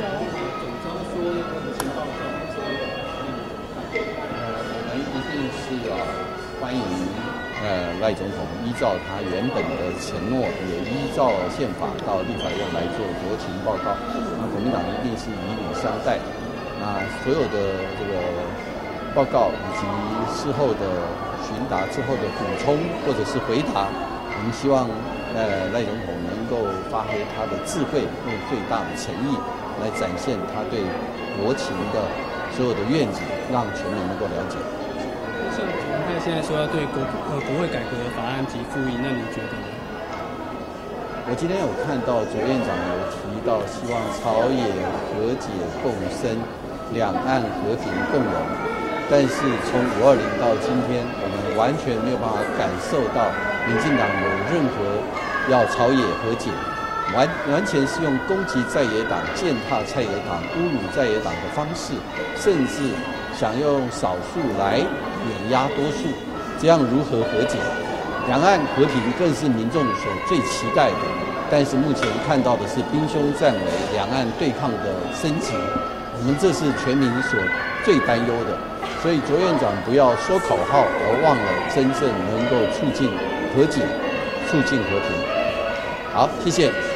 呃我们一定是要欢迎呃赖总统依照他原本的承诺，也依照宪法到立法院来做国情报告。那国民党一定是以礼相待。那所有的这个报告以及事后的询答之后的补充或者是回答，我们希望呃赖总统能够发挥他的智慧，用最大的诚意来展现他对国情的所有的愿景，让全民能够了解。像现在说要对国呃国会改革法案提复议，那你觉得呢？我今天有看到左院长有提到，希望朝野和解共生。两岸和平共荣，但是从五二零到今天，我们完全没有办法感受到民进党有任何要朝野和解，完完全是用攻击在野党、践踏在野党、侮辱在野党的方式，甚至想用少数来碾压多数，这样如何和解？两岸和平更是民众所最期待的，但是目前看到的是兵凶战危，两岸对抗的升级。我们这是全民所最担忧的，所以卓院长不要说口号而忘了真正能够促进和解、促进和平。好，谢谢。